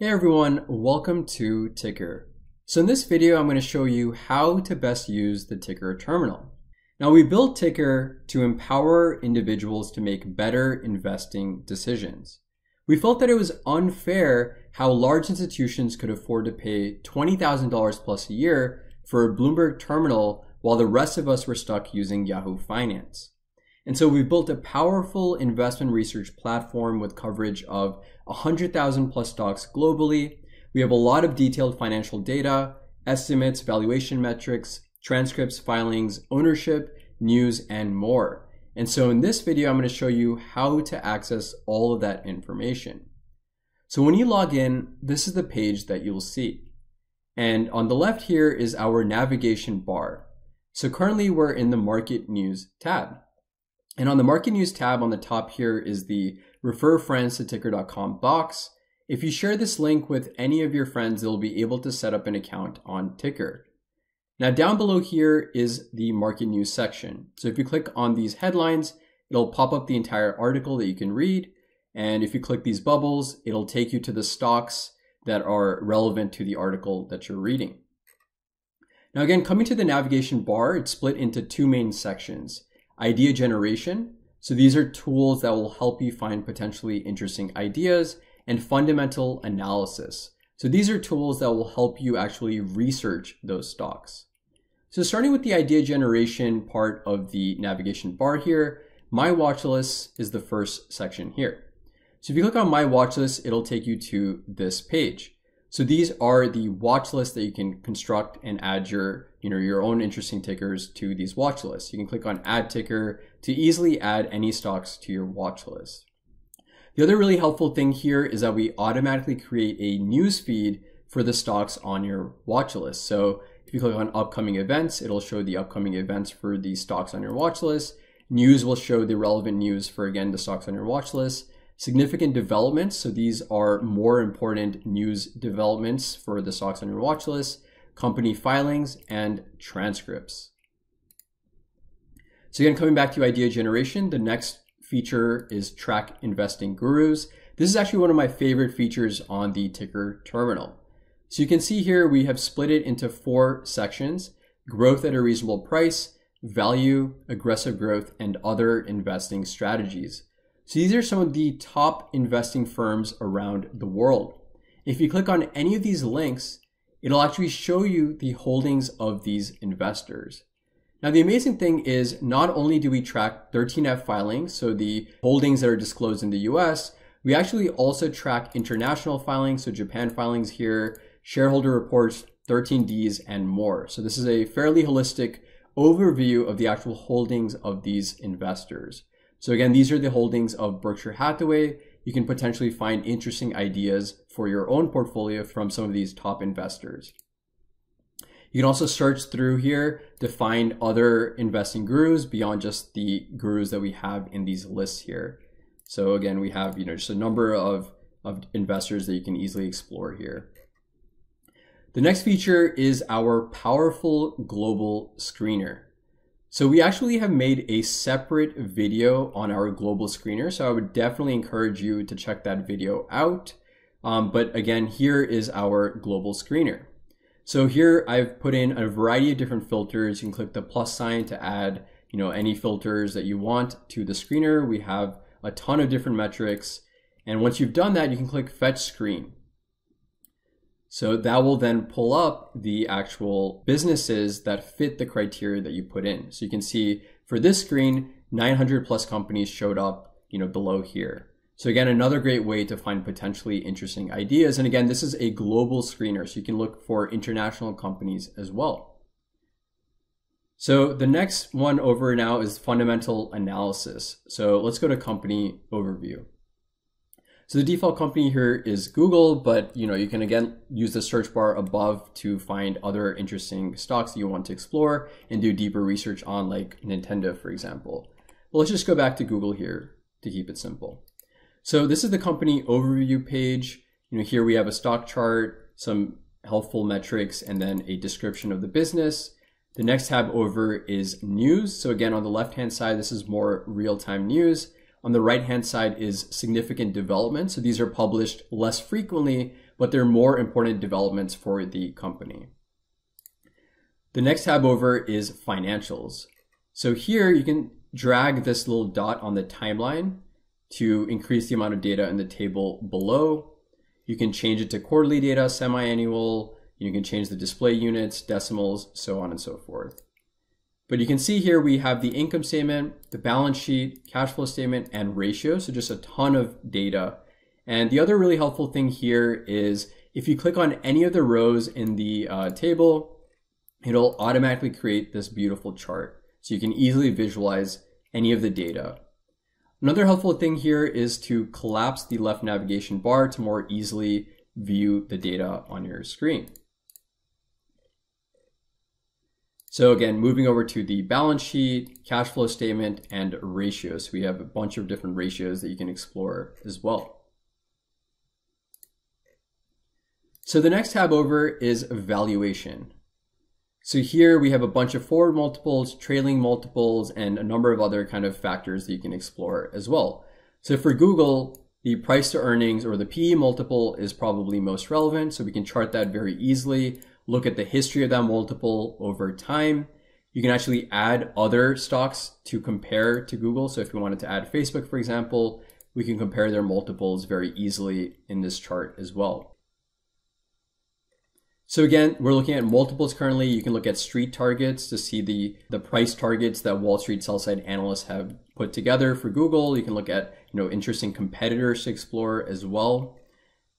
Hey everyone, welcome to TIKR. So in this video, I'm going to show you how to best use the TIKR terminal. Now we built TIKR to empower individuals to make better investing decisions. We felt that it was unfair how large institutions could afford to pay $20,000 plus a year for a Bloomberg terminal while the rest of us were stuck using Yahoo Finance. And so we've built a powerful investment research platform with coverage of 100,000 plus stocks globally. We have a lot of detailed financial data, estimates, valuation metrics, transcripts, filings, ownership, news, and more. And so in this video, I'm going to show you how to access all of that information. So when you log in, this is the page that you'll see. And on the left here is our navigation bar. So currently we're in the market news tab. And on the market news tab on the top here is the refer friends to tikr.com box. If you share this link with any of your friends, they'll be able to set up an account on TIKR. Now down below here is the market news section. So if you click on these headlines, it'll pop up the entire article that you can read. And if you click these bubbles, it'll take you to the stocks that are relevant to the article that you're reading. Now again, coming to the navigation bar, it's split into two main sections idea generation. So these are tools that will help you find potentially interesting ideas and fundamental analysis. So these are tools that will help you actually research those stocks. So starting with the idea generation part of the navigation bar here, my watch list is the first section here. So if you click on my watch list, it'll take you to this page. So these are the watch lists that you can construct and add your, you know, your own interesting tickers to these watch lists. You can click on add ticker to easily add any stocks to your watch list. The other really helpful thing here is that we automatically create a news feed for the stocks on your watch list. So if you click on upcoming events, it'll show the upcoming events for the stocks on your watch list. News will show the relevant news for again the stocks on your watch list significant developments. So these are more important news developments for the stocks on your watch list, company filings, and transcripts. So again, coming back to idea generation, the next feature is track investing gurus. This is actually one of my favorite features on the TIKR terminal. So you can see here, we have split it into four sections, growth at a reasonable price, value, aggressive growth, and other investing strategies. So these are some of the top investing firms around the world. If you click on any of these links, it'll actually show you the holdings of these investors. Now, the amazing thing is not only do we track 13F filings, so the holdings that are disclosed in the US, we actually also track international filings, so Japan filings here, shareholder reports, 13Ds, and more. So this is a fairly holistic overview of the actual holdings of these investors. So again, these are the holdings of Berkshire Hathaway. You can potentially find interesting ideas for your own portfolio from some of these top investors. You can also search through here to find other investing gurus beyond just the gurus that we have in these lists here. So again, we have you know just a number of, of investors that you can easily explore here. The next feature is our powerful global screener. So we actually have made a separate video on our global screener. So I would definitely encourage you to check that video out. Um, but again, here is our global screener. So here I've put in a variety of different filters. You can click the plus sign to add, you know, any filters that you want to the screener. We have a ton of different metrics. And once you've done that, you can click fetch screen. So that will then pull up the actual businesses that fit the criteria that you put in. So you can see for this screen, 900 plus companies showed up, you know, below here. So again, another great way to find potentially interesting ideas. And again, this is a global screener, so you can look for international companies as well. So the next one over now is fundamental analysis. So let's go to company overview. So the default company here is Google, but you know you can again use the search bar above to find other interesting stocks that you want to explore and do deeper research on, like Nintendo, for example. But let's just go back to Google here to keep it simple. So this is the company overview page. You know, here we have a stock chart, some helpful metrics, and then a description of the business. The next tab over is news. So again, on the left-hand side, this is more real-time news. On the right hand side is significant development. So these are published less frequently, but they're more important developments for the company. The next tab over is financials. So here you can drag this little dot on the timeline to increase the amount of data in the table below. You can change it to quarterly data, semi-annual, you can change the display units, decimals, so on and so forth. But you can see here we have the income statement, the balance sheet, cash flow statement, and ratio. So just a ton of data. And the other really helpful thing here is if you click on any of the rows in the uh, table, it'll automatically create this beautiful chart. So you can easily visualize any of the data. Another helpful thing here is to collapse the left navigation bar to more easily view the data on your screen. So again, moving over to the balance sheet, cash flow statement, and ratios. We have a bunch of different ratios that you can explore as well. So the next tab over is valuation. So here we have a bunch of forward multiples, trailing multiples, and a number of other kind of factors that you can explore as well. So for Google, the price to earnings or the PE multiple is probably most relevant. So we can chart that very easily look at the history of that multiple over time. You can actually add other stocks to compare to Google. So if we wanted to add Facebook, for example, we can compare their multiples very easily in this chart as well. So again, we're looking at multiples currently. You can look at street targets to see the, the price targets that Wall Street sell-side analysts have put together for Google. You can look at you know interesting competitors to explore as well.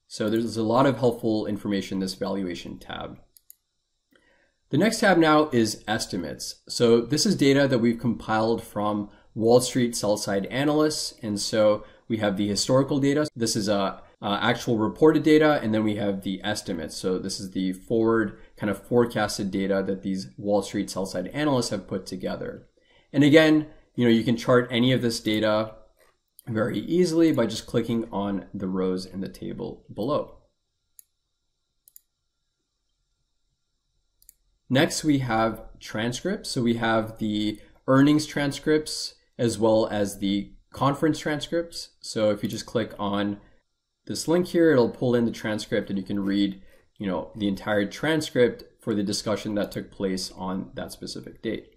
So there's a lot of helpful information in this valuation tab. The next tab now is estimates. So this is data that we've compiled from Wall Street sell-side analysts. And so we have the historical data. This is a uh, actual reported data, and then we have the estimates. So this is the forward kind of forecasted data that these Wall Street sell-side analysts have put together. And again, you know, you can chart any of this data very easily by just clicking on the rows in the table below. Next, we have transcripts. So we have the earnings transcripts as well as the conference transcripts. So if you just click on this link here, it'll pull in the transcript and you can read, you know, the entire transcript for the discussion that took place on that specific date.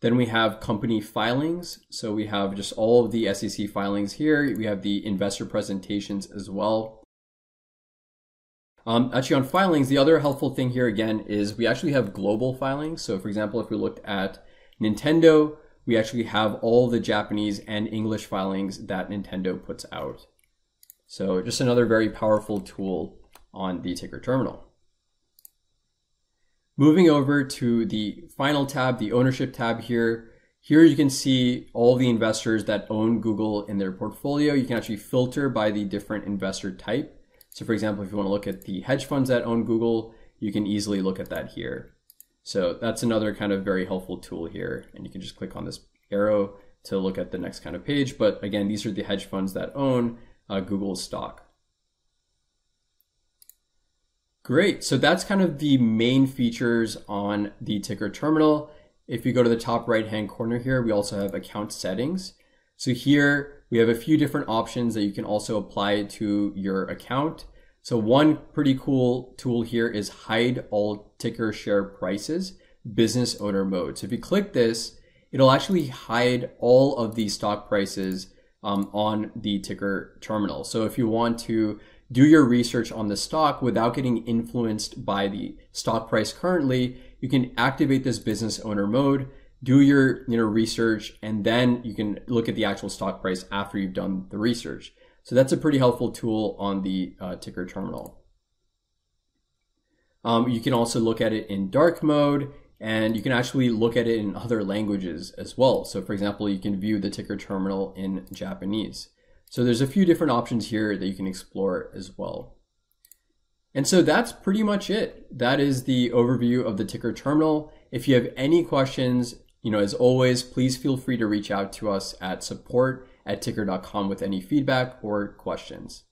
Then we have company filings. So we have just all of the SEC filings here. We have the investor presentations as well. Um, actually, on filings, the other helpful thing here again is we actually have global filings. So, for example, if we looked at Nintendo, we actually have all the Japanese and English filings that Nintendo puts out. So, just another very powerful tool on the TIKR terminal. Moving over to the final tab, the ownership tab here. Here you can see all the investors that own Google in their portfolio. You can actually filter by the different investor type. So for example, if you want to look at the hedge funds that own Google, you can easily look at that here. So that's another kind of very helpful tool here. And you can just click on this arrow to look at the next kind of page. But again, these are the hedge funds that own uh, Google's stock. Great. So that's kind of the main features on the TIKR terminal. If you go to the top right hand corner here, we also have account settings. So here we have a few different options that you can also apply to your account. So one pretty cool tool here is hide all ticker share prices, business owner mode. So if you click this, it'll actually hide all of the stock prices um, on the TIKR terminal. So if you want to do your research on the stock without getting influenced by the stock price currently, you can activate this business owner mode do your you know research and then you can look at the actual stock price after you've done the research. So that's a pretty helpful tool on the uh, TIKR terminal. Um, you can also look at it in dark mode and you can actually look at it in other languages as well. So for example you can view the TIKR terminal in japanese. So there's a few different options here that you can explore as well. And so that's pretty much it. That is the overview of the TIKR terminal. If you have any questions, you know, as always, please feel free to reach out to us at support at tikr.com with any feedback or questions.